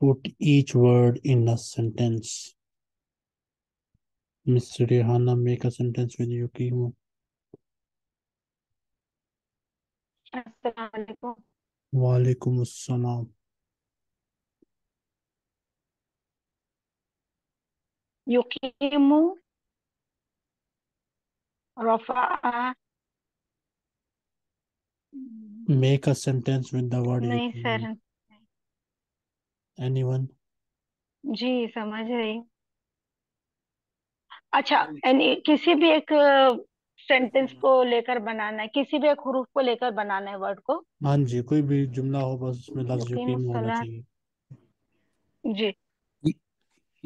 Put each word in a sentence. Mr. Rihana make a sentence with Yukimo Assalamu alaikum Wa युकीमु रफा make a sentence with the word नहीं sir anyone? जी समझ रही अच्छा किसी भी एक सेंटेंस को लेकर बनाना है किसी भी एक हुरूफ को लेकर बनाना है वर्ड को? हाँ जी कोई भी जुमला हो बस उसमें लफ्ज युकीम होना चाहिए। जी।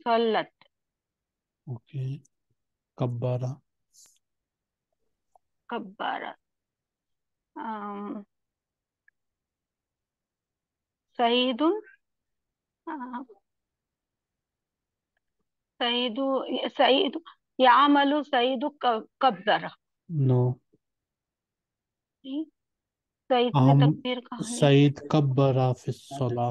सल्लत ओके कब्बारा। कब्बारा। सईदुन सईदु सईद यामलु सईदु कब्बारा। नो। सईद ने तकबीर कहाँ सईद कब्बरा फिस सलाह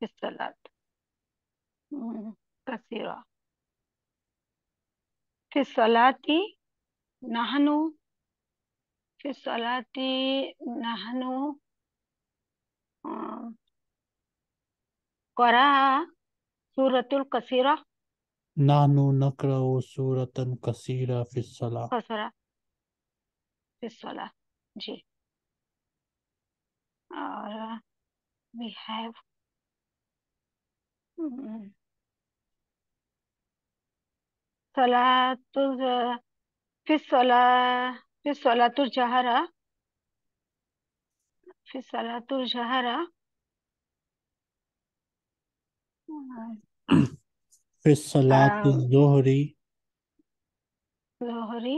फी सलात हम्म, कसीरा फी सलाती नहनु फी सलाती नहनु अम, करा सूरतुल कसीरा नानु नकरउ सूरतन कसीरा फिस सलाह कसरा फी सला जी और we have Salat um, Johri Lohri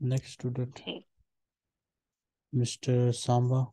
Next student. ठीक Mr. Samba.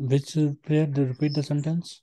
Which prayer do repeat the sentence?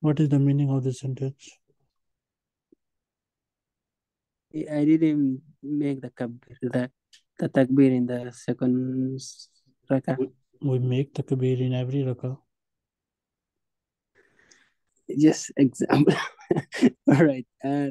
what is the meaning of this sentence I didn't make the kabir, the, the takbir in the second rakah. we, we make takbir in every rakah Just example. All right. Uh,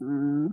Uh,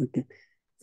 Okay.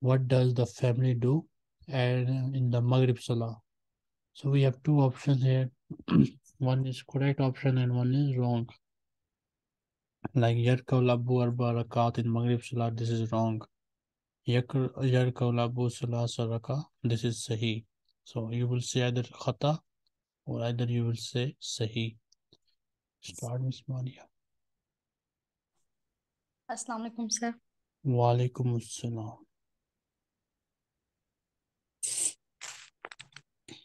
What does the family do and in the Maghrib Salah? So we have two options here. one is correct option and one is wrong. Like Yarkaul Abu Arba Rakat in Maghrib Salah, this is wrong. Yarkaul Abu Salah Saraka, this is Sahih. So you will say either Khata or either you will say Sahih. Start Miss Mania. अस्सलाम वालेकुम sir Walaikum Assalam.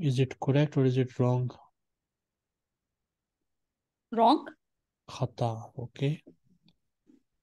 Is it correct or is it wrong? wrong Khata, okay.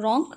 wrong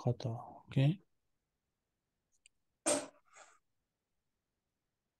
Khata, okay.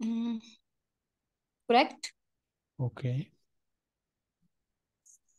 Mm, correct okay.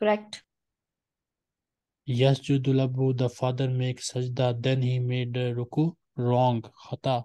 correct Yasjudul Abu, the father makes sajda, then he made uh, ruku. Wrong. Khata.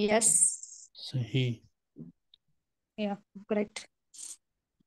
yes Sahi. yeah correct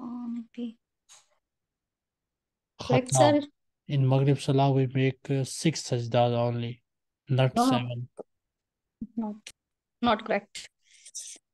maybe. Correct, sir? In Maghrib Salah, we make uh, six sajdas only, not No. seven. Not, not correct.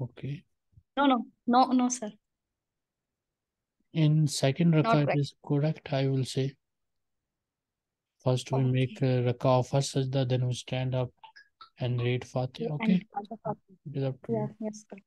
Okay. No, no, no, no, sir. In second rakah, it correct. is correct, I will say. First, we Okay. make uh, rakah of first sajda, then we stand up and read Fatih. Okay. And Fatihah. It is up to Yeah, you. yes, correct.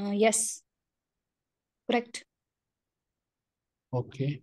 Uh, yes. Correct. Okay.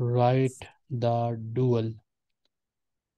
write the dual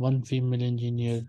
one female engineer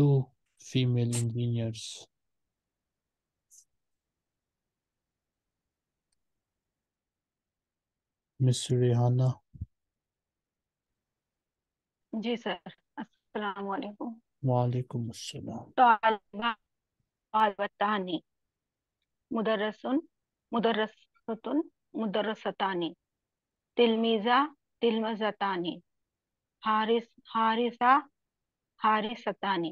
two female engineers. Miss Rehana. जी sir अस्सलाम वालेकुम वालेकुम अस्सलाम तो तालिबातानी मुदरसुन मुदरसतुन मुदरसतानी तिलमीजा तिलमजतानी हारिस हारिसा हारिसतानी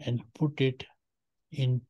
and put it in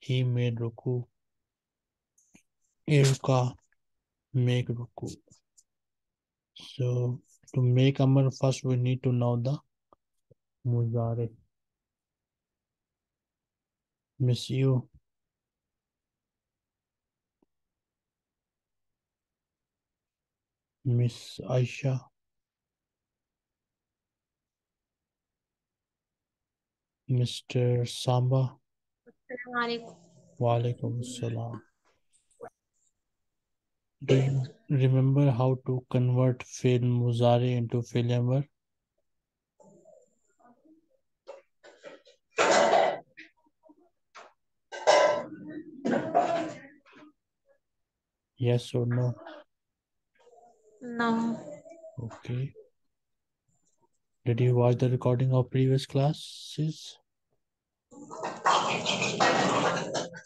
he made ruku irka make ruku so to make amar first we need to know the muzare miss you miss aisha Mr. Samba. Walaikum Assalam. Do you remember how to convert fi'l muzari into fi'l amr? Yes or no? No. Okay. Did you watch the recording of previous classes?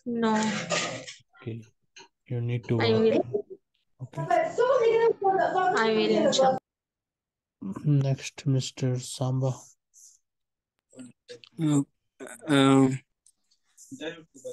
No. Okay. You need to I watch. will. Okay. I will. inshallah. Next, Mr. Samba. Uh, um,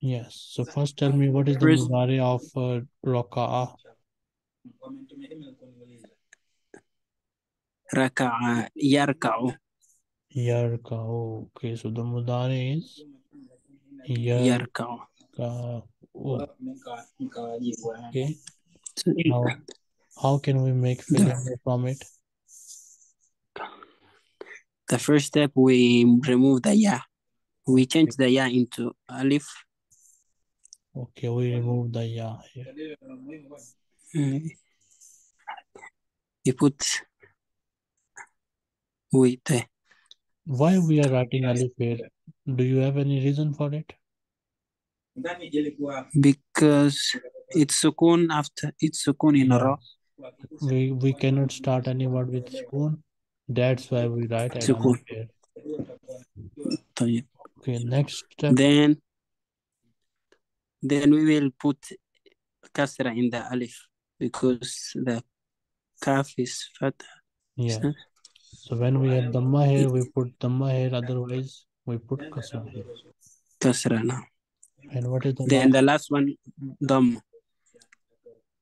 Yes. So first tell me what is the Muzari of uh, Raka'a? Raka'a, Yarka'u. Yarka'u. Okay, so the Muzari is? Yarka'u. Okay. How, how can we make from it? The first step, we remove the ya. We change the ya into alif Okay, we remove the ya here. Mm. You put with why we are writing alif here? Do you have any reason for it? Because it's sukun after it's sukun in a row. We we cannot start any word with sukun. That's why we write sukun. Okay, next step. Then then we will put kasra in the alif because the kaf is fatha. Yeah. So when we have dhamma here, we put dhamma here. Otherwise, we put kasra here. Kasra now. And what is the Then last? the last one dam.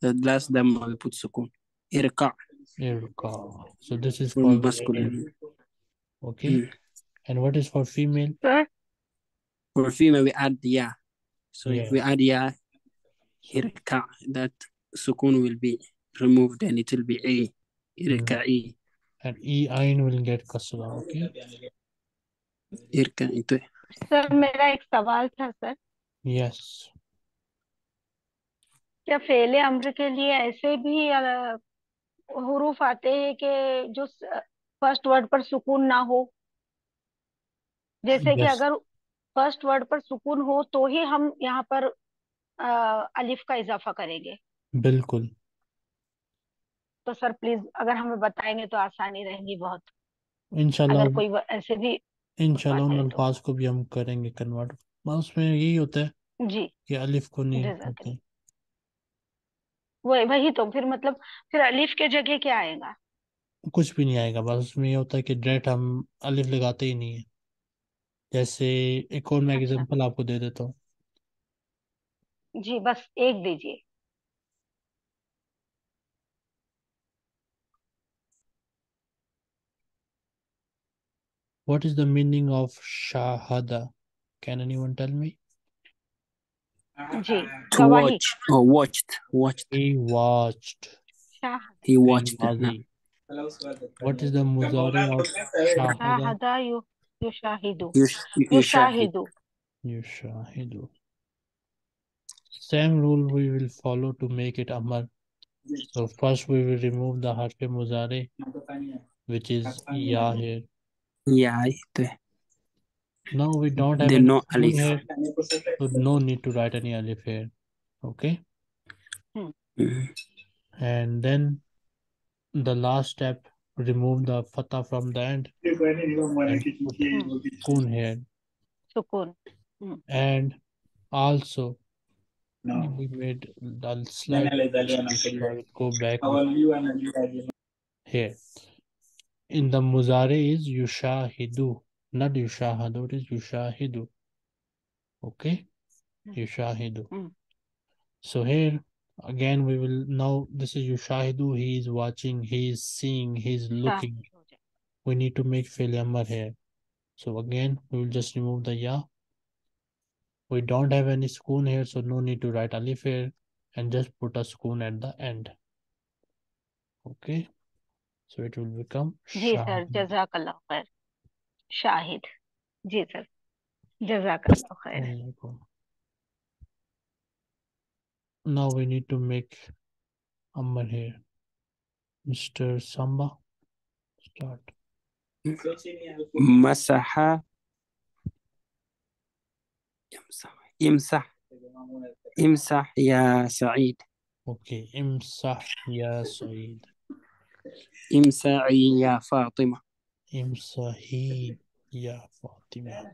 The last dam we put sukun. Irka irka. So this is for for male. masculine. Okay. Mm. And what is for female? Sir, For female we add ya. So Yeah. if we add ya, irka, that sukun will be removed and it will be a. Irka'i. And e ain will get kasra. Okay. Irka'i. तो sir मेरा एक सवाल था sir Yes. क्या फेले अम्र के लिए ऐसे भी अ, हुरूफ आते हैं कि जो फ़र्स्ट वर्ड पर सुकून ना हो जैसे yes. कि अगर फ़र्स्ट वर्ड पर सुकून हो तो ही हम यहाँ पर अ, अलिफ का इजाफा करेंगे। बिल्कुल। तो सर प्लीज़ अगर हमें बताएँगे तो आसानी रहेगी बहुत। इंशाल्लाह अगर कोई ऐसे भी इंशाल्लाह उन तो। अल्फाज को भी हम करेंगे कन्वर्ट उसमें यही होता है जी। कि अलिफ को नहीं। करते वही वही तो फिर मतलब फिर अलिफ के जगह क्या आएगा? कुछ भी नहीं आएगा बस उसमें ये होता है कि डायरेक्ट हम अलिफ लगाते ही नहीं है। जैसे एक और मैं अच्छा। एग्जांपल आपको दे देता हूँ जी बस एक दीजिए What is the meaning of shahada? Can anyone tell me? जी to गवाही watch or watched. Watched. He watched. शाह He watched. Mazi. What is the muzari of shahada? Shahada you Yushahidu. Same rule we will follow to make it Amar. So first we will remove the harf Muzari, which is ya here. Ya. Now we don't have no alif. Here, so no need to write any alif here. Okay. Hmm. And then the last step remove the fatha from the end. Sukun here. Sukun. And also, no. we made the slide. Go back. Here. In the Muzare is Yushahidu. Not Yushahadu, it is Yushahidu. Okay? Hmm. Yushahidu. Mm. So here, again we will now this is yushahidu. He is watching he is seeing he is looking. We need to make filiamar here. So again we will just remove the ya. We don't have any spoon here so no need to write alif here and just put a spoon at the end. Okay. So it will become Yes, sir jazakallah khair. Shahid. Yes, sir jazakallah khair now we need to make Amber here. Mr. Samba, start. Masaha. Imsah. Imsah ya Saeed. Okay, imsah ya Saeed. Imsahi ya Fatima. Imsahi ya Fatima.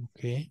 Okay.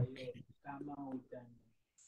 Okay.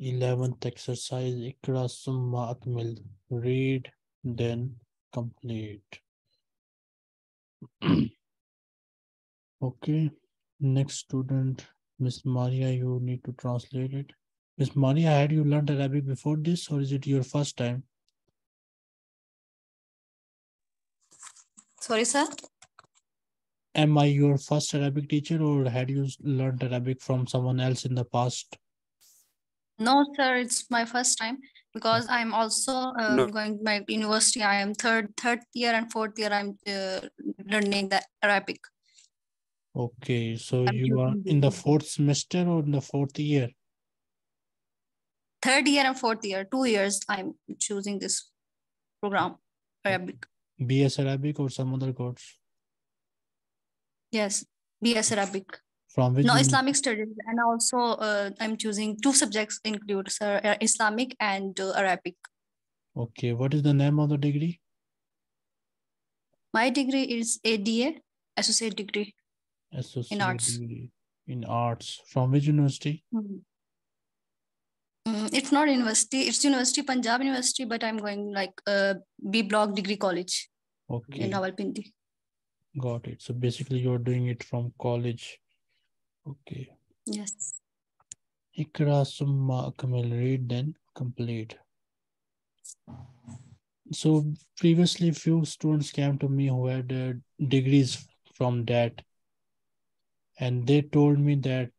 Eleventh exercise Ikra Summa Atmil. Read, then complete. okay. Next student, Miss Maria, you need to translate it. Miss Maria, had you learned Arabic before this or is it your first time? Sorry, sir. Am I your first Arabic teacher or had you learned Arabic from someone else in the past? No, sir. It's my first time because I'm also uh, No. going to my university. I am third third year and fourth year. I'm uh, learning the Arabic. okay so I'm you are in the fourth semester or in the fourth year Third year and fourth year, two years. I'm choosing this program, Arabic. BS Arabic or some other course Yes, BS Arabic. From which No, Islamic studies, and also uh, I'm choosing two subjects include sir, uh, Islamic and uh, Arabic. Okay, what is the name of the degree? My degree is ADA, associate degree. Associate arts. degree in arts. From which university? Mm, it's not university. It's University Punjab University, but I'm going like uh, B Block Degree College Okay, in Rawalpindi. got it. So basically you're doing it from college. Okay. Yes. Ikra summa akmil read then complete. So previously few students came to me who had uh, degrees from that and they told me that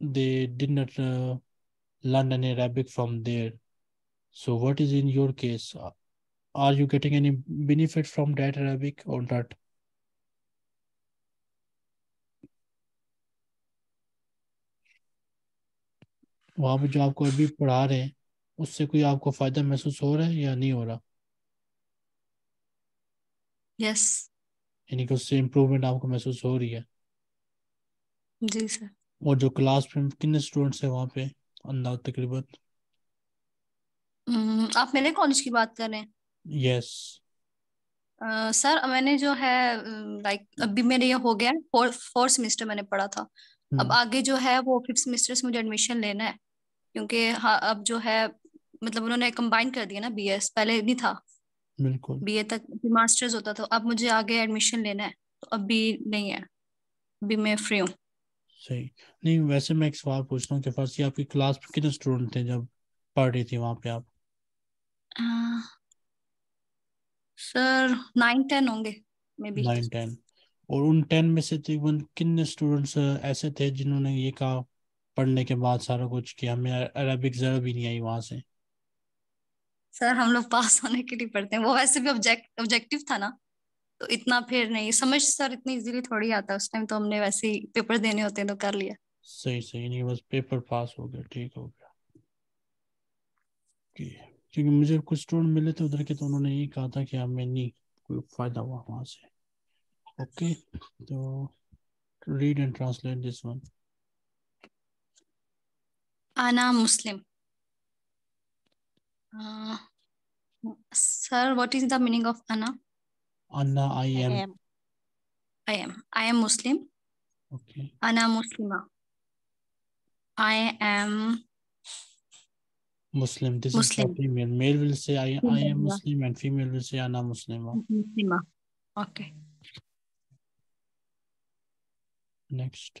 they did not uh, learn any Arabic from there. So what is in your case? Are you getting any benefit from that Arabic or not? वहाँ पे जो आपको अभी पढ़ा रहे हैं उससे कोई आपको फ़ायदा महसूस हो रहा है या नहीं हो रहा? Yes. यानी कि उससे इम्प्रूवमेंट आपको महसूस हो रही है? जी सर और जो क्लास में कितने स्टूडेंट्स हैं वहाँ पे अंदाज तकरीबन? Mm, आप मेरे कॉलेज की बात कर रहे हैं? यस सर मैंने जो है लाइक अभी मेरे ये हो गया फोर फोर्थ सेमेस्टर मैंने पढ़ा था। अब आगे जो है वो फिफ्थ सेमेस्टर से मुझे एडमिशन लेना है। क्योंकि हाँ अब जो है मतलब उन्होंने कंबाइन कर दिया ना बीएस पहले नहीं था। बिल्कुल। बीए तक मास्टर्स होता था अब मुझे आगे एडमिशन लेना है तो अभी नहीं है। अभी मैं फ्री हूँ। सही। नहीं वैसे मैं एक सवाल पूछ रहा हूँ कि फ़र्स्ट आपकी क्लास में कितने स्टूडेंट थे जब पढ़ रही थी वहाँ पे आप? सर नाइन टेन होंगे मे बी नाइन टेन और उन टेन में से तकरीबन कितने स्टूडेंट्स ऐसे थे जिन्होंने ये कहा पढ़ने के बाद सारा कुछ कि हमें अरबिक जरा भी नहीं आई वहाँ से। सर हम लोग पास होने के लिए पढ़ते हैं। वो वैसे भी ऑब्जेक्ट ऑब्जेक्टिव था ना। तो इतना फिर नहीं। समझ सर इतनी इजीली थोड़ी आता उस टाइम तो हमने वैसे ही पेपर देने होते हैं तो कर लिया। सही सही नहीं बस पेपर पास हो गया। ठीक हो गया। कि- क्योंकि मुझे कुछ स्टूडेंट मिले थे उधर के तो उन्होंने ये कहा था कि हमें नहीं कोई फ़ायदा हुआ वहाँ से। ओके तो read and translate this one Ana Muslim. Uh, sir, what is the meaning of Anna? Anna, I am. am. I am. I am Muslim. Okay. Anna Muslima. I am Muslim. This is for Muslim. female. Male will say I, I am. Muslim and female will say Anna Muslima. Muslima. Okay. Next.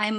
I am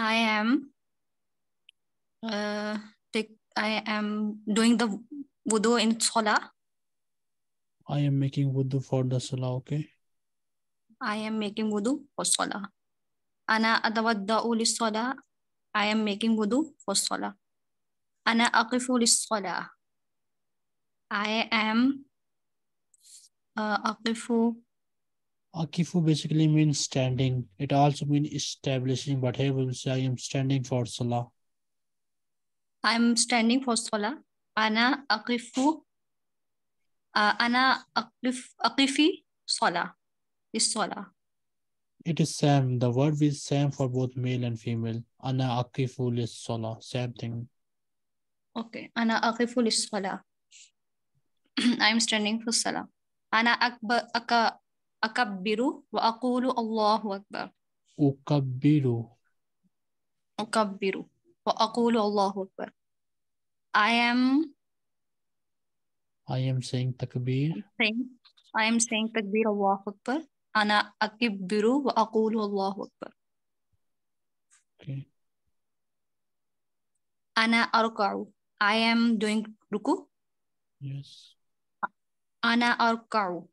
I am uh, take, I am doing the wudu in Salah. I am making wudu for the salah, okay? I am making wudu for salah. Ana atawadda'u lis-salah. I am making wudu for salah. Ana aqifu lis-salah. I am uh, aqifu. Akifu basically means standing. It also means establishing, but here we will say I am standing for salah. I am standing for salah. Ana aqifu uh, ana aqif aqifi sala is sala it is same the word is same for both male and female. ana aqifu is sala same thing. Okay. ana aqifu is sala i am standing for sala ana akbar aka akabbiru wa aqulu allahu akbar ukabbiru ukabbiru wa aqulu allahu akbar i am I am saying takbir. I am saying takbir Allahu akbar. Ana akibbiru wa aqulu Allahu akbar. Okay. Ana arka'u. I am doing ruku. Yes. Ana arka'u.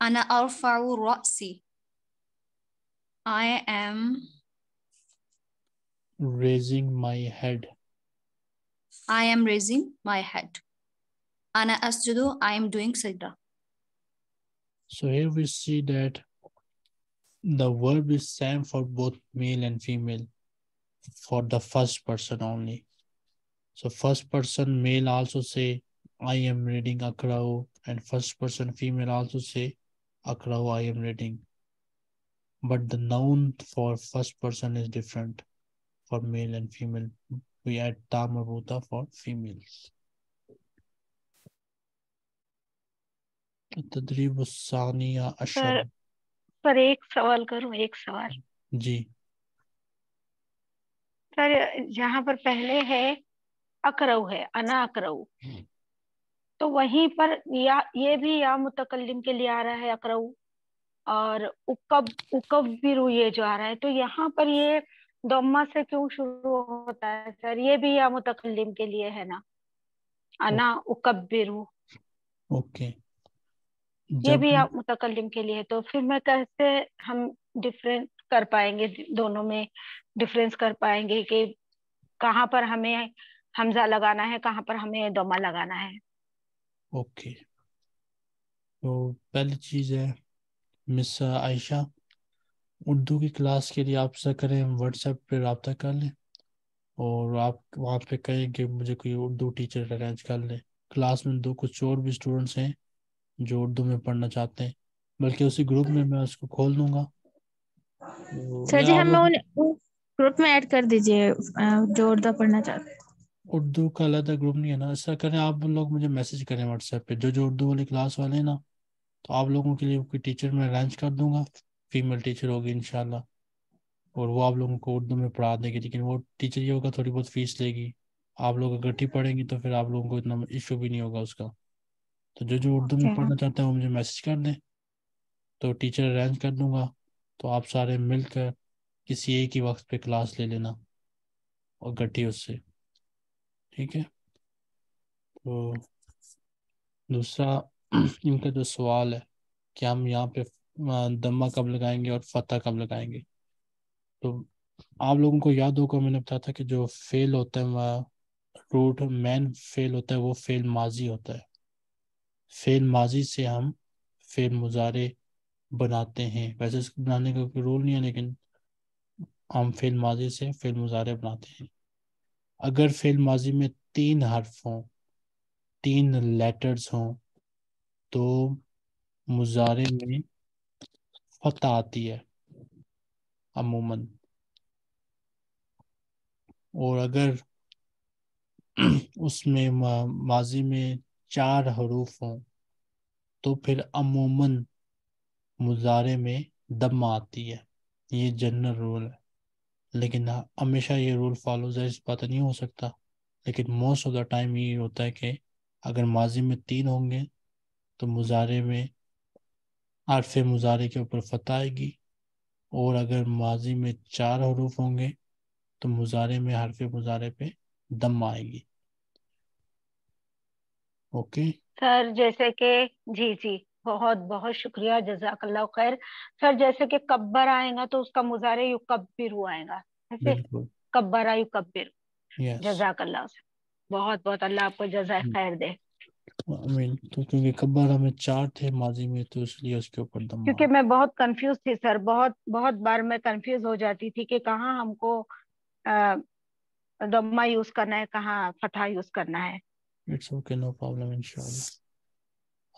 Ana arfa'u ra'si. I am Raising my head. I am raising my head. Ana asjudu. I am doing sajda. So here we see that the verb is same for both male and female for the first person only. So first person male also say I am reading akrau and first person female also say akrau I am reading. But the noun for first person is different for male and female. We add ta marbuta for females. तदरीब Sania अशर। पर, एक सवाल करूँ एक सवाल। जी। Sir जहाँ पर पहले है अकरव है अना अकरव हम्म। तो वहीं पर या ये भी या मुतकलम के लिए आ रहा है अकरव और उकब उकब भी ये जो आ रहा है तो यहाँ पर ये दोमा से क्यों शुरू होता है सर? ये भी या मुतकलम के लिए है ना? अना उकब बिरू ओके। okay. ये भी या मुतकल्लिम के लिए है तो फिर मैं कैसे हम डिफरेंस कर पाएँगे दोनों में डिफरेंस कर पाएँगे कि कहाँ पर हमें हमजा लगाना है कहाँ पर हमें दमा लगाना है? ओके। तो पहली चीज़ है मिस आयशा उर्दू की क्लास के लिए आपसे करें व्हाट्सएप पे रब्ता कर लें और आप वहाँ पे कहें कि मुझे कोई उर्दू टीचर अरेंज कर लें। क्लास में दो कुछ और भी स्टूडेंट्स हैं जो उर्दू में पढ़ना चाहते हैं। बल्कि उसी ग्रुप में मैं उसको खोल दूँगा। सर जी हमें उन ग्रुप में ऐड कर दीजिए जो उर्दू पढ़ना चाहते हैं। उर्दू का अलग ग्रुप नहीं है ना। ऐसा करें आप लोग मुझे मैसेज करें व्हाट्सएप पे। जो जो उर्दू वाली क्लास वाले हैं ना तो आप लोगों के लिए कोई टीचर मैं अरेंज कर दूँगा। फीमेल टीचर होगी इंशाल्लाह। और वो आप लोगों को उर्दू में पढ़ा देगी। लेकिन वो टीचर ये होगा थोड़ी बहुत फ़ीस लेगी। आप लोग अगर इकट्ठी पढ़ेंगे तो फिर आप लोगों को इतना इशू भी नहीं होगा उसका। तो जो जो उर्दू में पढ़ना चाहते हैं वो मुझे मैसेज कर दें। तो टीचर अरेंज कर दूँगा। तो आप सारे मिलकर किसी एक ही वक्त पे क्लास ले लेना और इकट्ठी उससे। ठीक है? तो दूसरा इनका जो सवाल है कि हम यहाँ पे दम्मा कब लगाएँगे और फतह कब लगाएँगे? तो आप लोगों को याद होगा मैंने बताया था कि जो फेल होता है वह रूट मैन फेल होता है वो फेल माजी होता है। फेल माजी से हम फेल मुजारे बनाते हैं। वैसे इसको बनाने का कोई रूल नहीं है, लेकिन हम फेल माजी से फेल मुजारे बनाते हैं। अगर फेल माजी में तीन हर्फ हों, तीन लेटर्स हों तो मुजारे में फतह आती है, अमूमन। और अगर उसमें माजी में चार हरूफ हों तो फिर अमूमन मुजारे में दम आती है। ये जनरल रूल है। लेकिन हमेशा ये रूल फॉलो इस बात नहीं हो सकता। लेकिन मोस्ट ऑफ़ द टाइम ये होता है कि अगर माजी में तीन होंगे तो मुजारे में आरफ मुजारे के ऊपर फतह आएगी। और अगर माजी में चार हरूफ होंगे तो मुजारे में हरफ मुजारे पे दम आएगी। ओके। सर जैसे कि जी जी बहुत बहुत शुक्रिया जजाकल्ला खैर। सर जैसे कि कब्बर आएगा तो उसका मुजारे यु कब्बिर आएगा ऐसे कब्बर यु कब्बिर जजाकल्ला बहुत बहुत अल्लाह आपको जजा हम्म। खैर दे। आमीन तो क्योंकि कब्बारा में चार थे माजी में तो इसलिए उसके ऊपर दम क्योंकि मैं बहुत कंफ्यूज थी सर। बहुत बहुत बार मैं कंफ्यूज हो जाती थी कि कहाँ हमको दम्मा यूज़ करना है कहाँ फतहा यूज़ करना है। It's okay, no problem, inshallah.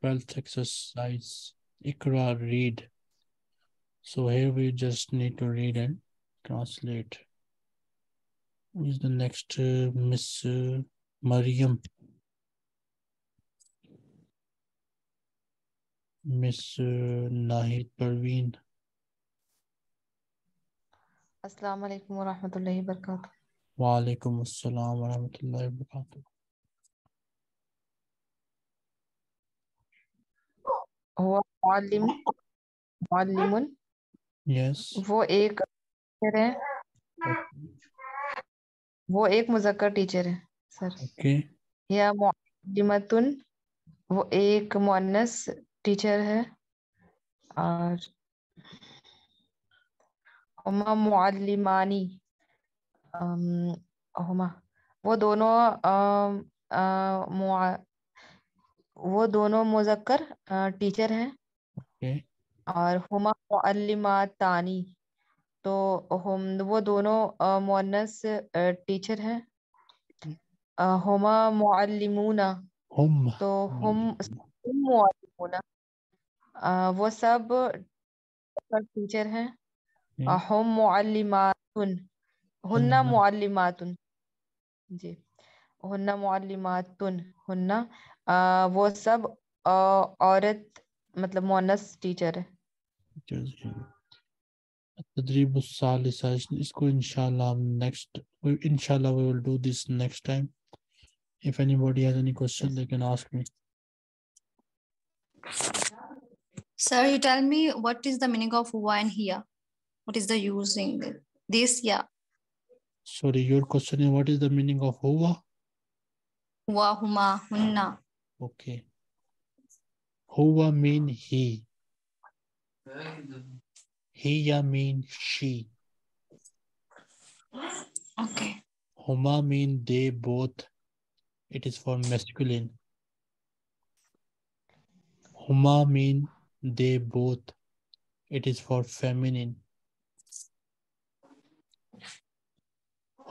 12th exercise Ikra read. So here we just need to read and translate. Who is the next uh, Miss uh, Mariam? Miss uh, Nahid Parveen. Assalamu alaikum wa rahmatullahi wa barakatuh. Assalam wa rahmatullahi wa barakatuh. हुआ Muallem yes वो एक teacher है। वो एक मुजक्कर teacher है sir. Okay या मुअल्लिमतुन वो एक मुअन्नस टीचर है। और हुमा मुअल्लिमानी। हुमा वो दोनों वो दोनों मुजक्कर टीचर हैं। okay. और हुमा मुअल्लिमातानी तो हम वो दोनों मुअन्नस टीचर हैं। हुमा मुअल्लिमूना हम तो हम मुअल्लिमूना। वो सब टीचर हैं। हम मुअल्लिमातुन हुन्ना मुअल्लिमातुन जी हुन्ना मुअल्लिमातुन हुन्ना आ, वो सब औरत मतलब मोनस टीचर है तदरीब सालिसा इसको इंशाल्लाह हम नेक्स्ट इंशाल्लाह we will do this next time if anybody has any question they can ask me sir you tell me what is the meaning of wine here what is the using this yeah sorry your question is what is the meaning of huwa huwa huma hunna Okay. Huwa mean he. Hiya mean she. Okay. Huma mean they both. It is for masculine. Huma mean they both. It is for feminine.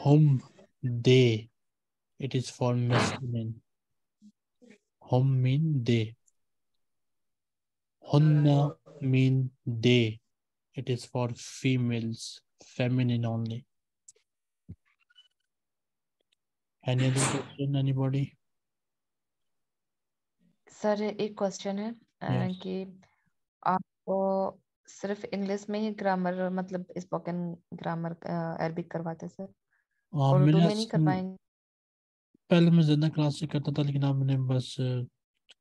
Hum, they. It is for masculine. Hum mean they. Hunna mean they. It is for females, feminine only. Any other question, anybody? Sir एक question है yes. कि आपको सिर्फ़ English में ही grammar मतलब spoken grammar Arabic करवाते sir और में नहीं करवाएँगे पहले मैं ज़्यादा क्लास से करता था लेकिन अब मैंने बस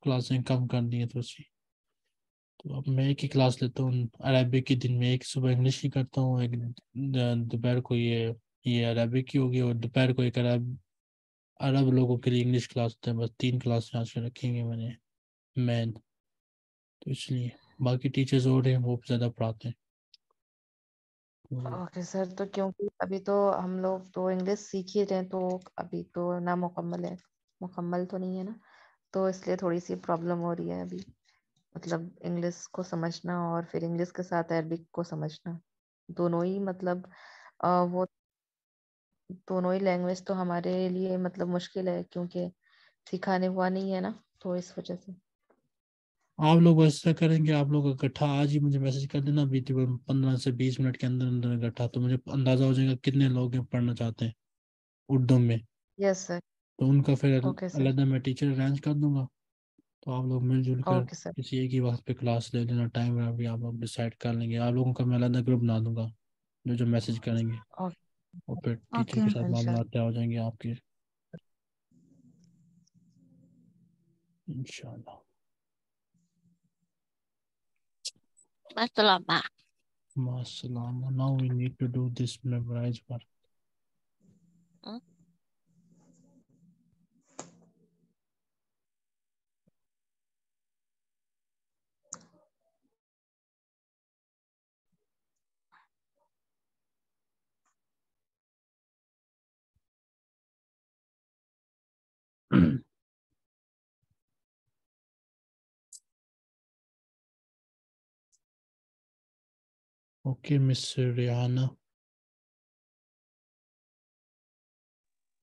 क्लासें कम कर दी है थोड़ी तो अब मैं एक ही क्लास लेता हूँ अरबिक के दिन में एक सुबह इंग्लिश की करता हूँ एक दोपहर को ये ये अरबिक की होगी और दोपहर को एक अरब अरब लोगों के लिए इंग्लिश क्लास होता है बस तीन क्लास आज के रखेंगे मैंने मैन तो इसलिए बाकी टीचर्स और हैं वो ज़्यादा पढ़ाते हैं ओके सर तो क्योंकि अभी तो हम लोग तो इंग्लिश सीख ही रहे हैं तो अभी तो ना मुकम्मल है मुकम्मल तो नहीं है ना तो इसलिए थोड़ी सी प्रॉब्लम हो रही है अभी मतलब इंग्लिश को समझना और फिर इंग्लिश के साथ अरबिक को समझना दोनों ही मतलब आ, वो दोनों ही लैंग्वेज तो हमारे लिए मतलब मुश्किल है क्योंकि सिखाने हुआ नहीं है ना तो इस वजह से। आप लोग ऐसा करेंगे आप लोग इकट्ठा आज ही मुझे मैसेज कर देना बीती पंद्रह से बीस मिनट के अंदर अंदर इकट्ठा तो मुझे अंदाज़ा हो जाएगा कितने लोग पढ़ना चाहते हैं उर्दू में। यस सर तो उनका फिर अलग मैं टीचर अरेंज कर दूँगा। तो आप लोग मिलजुल कर किसी एक ही वक्त पे क्लास ले लेना टाइम अभी आप लोग डिसाइड कर लेंगे। आप लोगों का मैं अलग ग्रुप बना दूँगा जो जो मैसेज करेंगे। और फिर टीचर के साथ मामला तय हो जाएँगे आपके। इंशाल्लाह। Masalama. Masalama. Now we need to do this memorize part. Hmm? Okay, Miss Rihanna.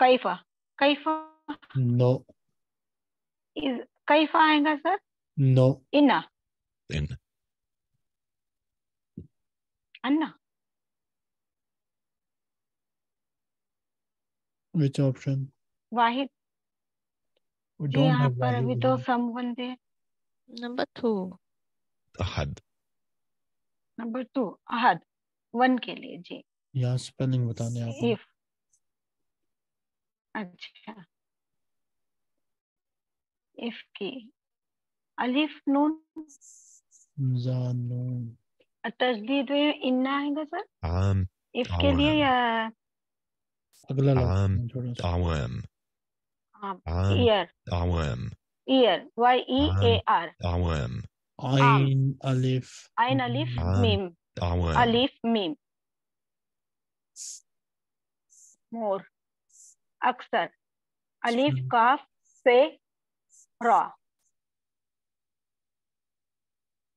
कैफा कैफा नो इज़ कैफा आएगा सर? नो इन्ना। इन्ना। अन्ना। Which option? wahid यहाँ पर अभी तो संबंध है नंबर टू अहद नंबर टू अहद वन के लिए जी। यहाँ स्पेलिंग बताने आप अच्छा। इफ़ की अलिफ नून। जानून तस्दीद में इन्ना आएगा सर? आम। इफ़ के लिए या? अगला आम। आम। ईयर। आम। Year. Y E A R आम। आइन अलिफ। आइन अलिफ मीम। आम। अलिफ मीम। मोर। अक्सर अलिफ हम्म। काफ से रा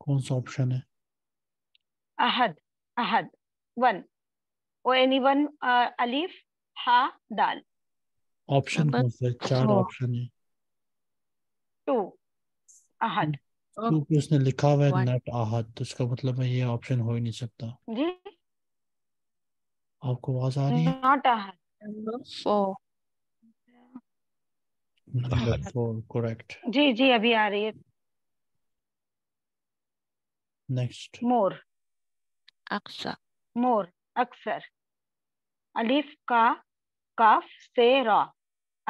कौन सा ऑप्शन है अहद अहद वन ओ एनी वन अलिफ हा दाल ऑप्शन कौन सा चार ऑप्शन है। टू अहद क्योंकि उसने लिखा हुआ है. नेट आहद तो इसका मतलब है ये ऑप्शन हो ही नहीं सकता। जी। आपको आवाज़ आ रही है? नॉट अहद Number नंबर फोर करेक्ट जी जी अभी आ रही है। नेक्स्ट मोर। Aksa. मोर अक्सर। अलिफ का काफ से रा।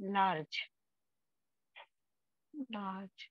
large large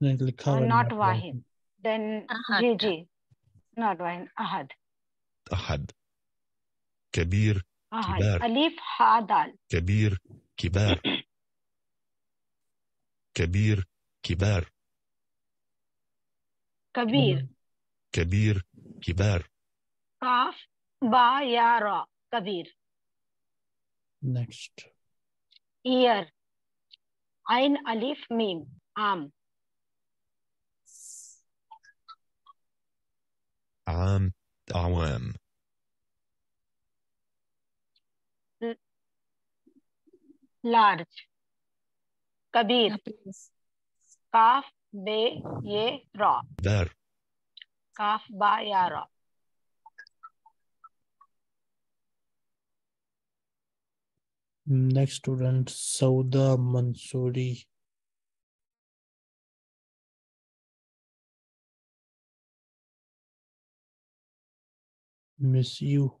Then it not Wahid. Then Ahad. JJ. Not Wahid. Ahad. Ahad. Kabir. Ahad. Kibar. Alif Hadal. Kabir. Kibar. Kabir. Kibar. Kabir. Kabir. Kibar. Kaf. Ba. Ya. Ra. Kabir. Next. Ear. Ain Alif Mim. Am. Um, Awam. Large. Kabir. Kaf be ye ra. Dar. Kaf ba ya ra. Next student, Sauda Mansuri. Miss you.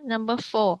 Number four.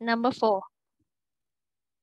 number four.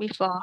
Before.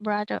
Brother.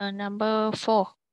Uh, number four.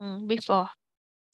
before